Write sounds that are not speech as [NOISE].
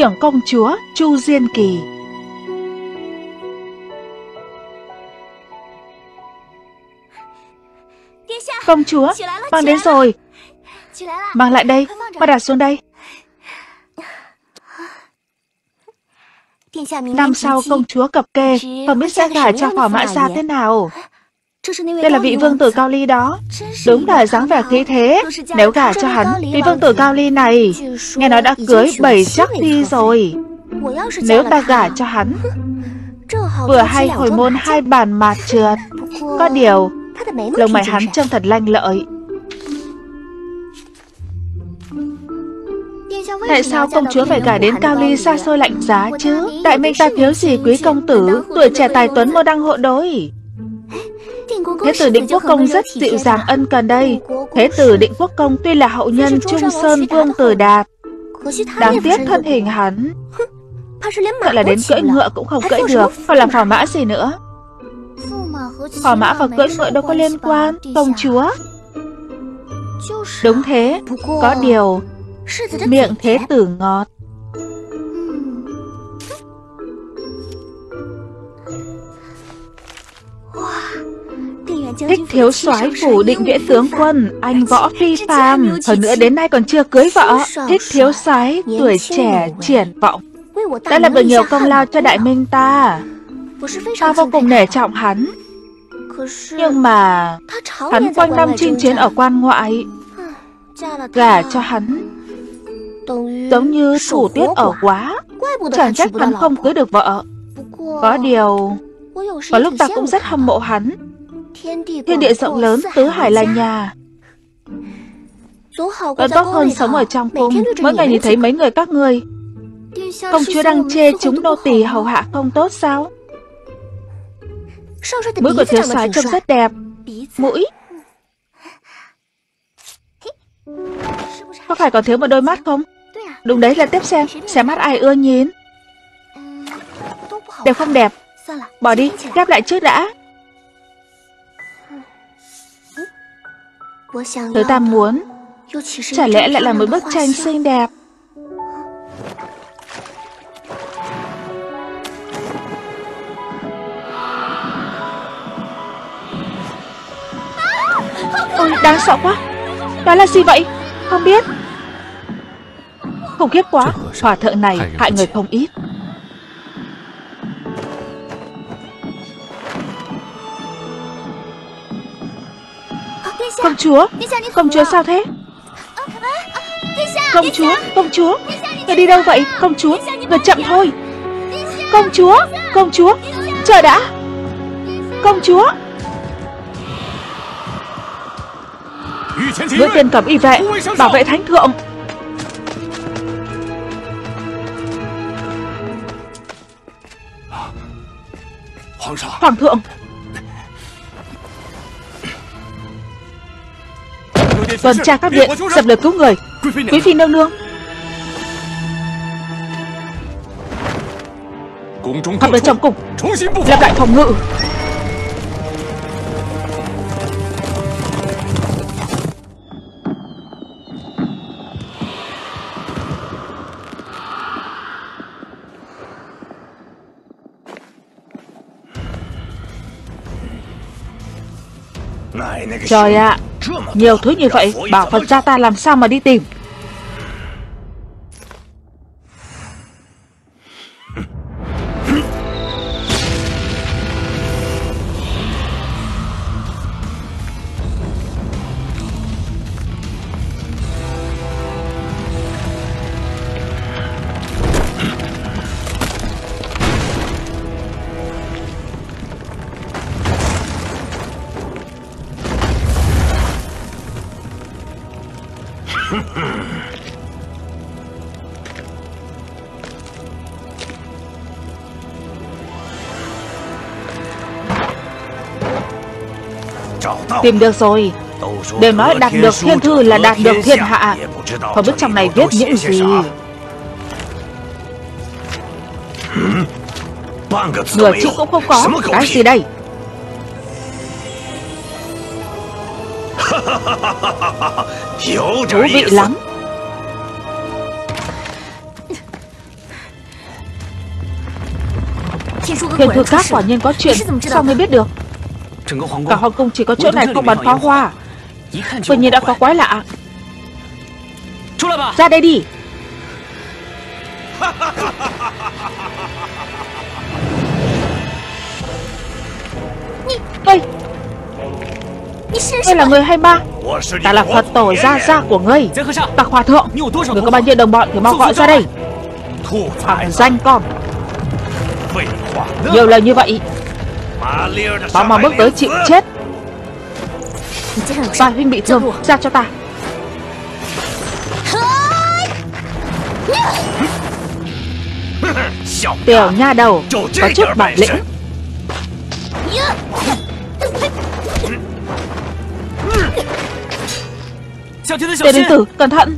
trưởng công chúa Chu Diên Kỳ. Công chúa, mang đến rồi. Mang lại đây, mà đặt xuống đây. Năm sau công chúa cập kê, không biết sẽ gả cho phỏ mã ra thế nào. Đây là vị vương tử Cao Ly đó. Đúng là dáng vẻ khí thế. Nếu gả cho hắn Vị vương tử Cao Ly này Nghe nói đã cưới bảy chắc đi rồi. Nếu ta gả cho hắn Vừa hay hồi môn hai bàn mạt trượt [LAUGHS] Có điều Lông mày hắn trông thật lanh lợi。Tại sao công chúa phải gả đến Cao Ly xa xôi lạnh giá？chứ? Đại minh ta thiếu gì quý công tử? Tuổi trẻ tài tuấn mô đăng hộ đối Thế tử định quốc công rất dịu dàng ân cần đây. Thế tử định quốc công tuy là hậu nhân Trung Sơn Vương Tử Đạt Đáng tiếc thân hình hắn. Sợ là đến cưỡi ngựa cũng không cưỡi được. Còn làm phò mã gì nữa? Phò mã và cưỡi ngựa đâu có liên quan Công chúa. Đúng thế Có điều Miệng thế tử ngọt Thích thiếu soái phủ định viễn tướng quân, Anh võ phi phàm. Hơn nữa đến nay còn chưa cưới vợ. Thích thiếu soái, tuổi trẻ, triển vọng. Đã lập được nhiều công lao cho đại minh ta. Ta vô cùng nể trọng hắn. Nhưng mà, Hắn quanh năm chinh chiến ở quan ngoại, Gả cho hắn. Giống như thủ tiết ở quá. Chẳng trách hắn không cưới được vợ. Có điều, Có lúc ta cũng rất hâm mộ hắn. Thiên địa rộng lớn, tứ hải là nhà. Vẫn tốt hơn sống ở trong cung. Mỗi ngày nhìn thấy mấy người các ngươi. Công chúa đang chê chúng nô tỳ hầu hạ không tốt sao? Mũi của thiếu soái trông rất đẹp. Mũi. Có phải còn thiếu một đôi mắt không? Đúng đấy là tiếp xem. Xem mắt ai ưa nhìn. Đẹp không đẹp. Bỏ đi, ghép lại trước đã Thứ ta muốn. Chả lẽ lại là một bức tranh xinh đẹp? Ôi đáng sợ quá. Đó là gì vậy? Không biết. Khủng khiếp quá. Hòa thượng này hại người không ít Công chúa Công chúa sao thế? Công chúa Công chúa. Người đi đâu vậy? Công chúa. Người chậm thôi. Công chúa Công chúa. Chờ đã. Công chúa. Nguyễn tiên cầm y vệ. Bảo vệ thánh thượng. Hoàng thượng Tuần tra các điện Dập lửa cứu người. Quý phi nương nương. Học ở trong cung. Lập lại phòng ngự. Trời ạ Nhiều thứ như vậy Bảo Phật gia ta làm sao mà đi tìm Tìm được rồi. Đều nói đạt được thiên thư là đạt được thiên hạ. Không biết trong này viết những gì. Nửa chữ cũng không có. Cái gì đây? Thú vị lắm. Thiên thư các quả nhiên có chuyện Sao mới biết được? Cả hoàng cung chỉ có chỗ này không bắn pháo hoa. Tự nhiên đã có quái lạ. Ra đây đi. Ê! Ngươi là người hay ma Ta là Phật tổ gia gia của ngươi. Tạc hòa thượng. Ngươi có bao nhiêu đồng bọn thì mau gọi ra đây. Thằng danh con. Nhiều lời như vậy. Tao mà bước tới chịu chết. Vài huynh bị thương, Ra cho ta. Tiểu nha đầu, Có chút bản lĩnh. Tiểu đình tử cẩn thận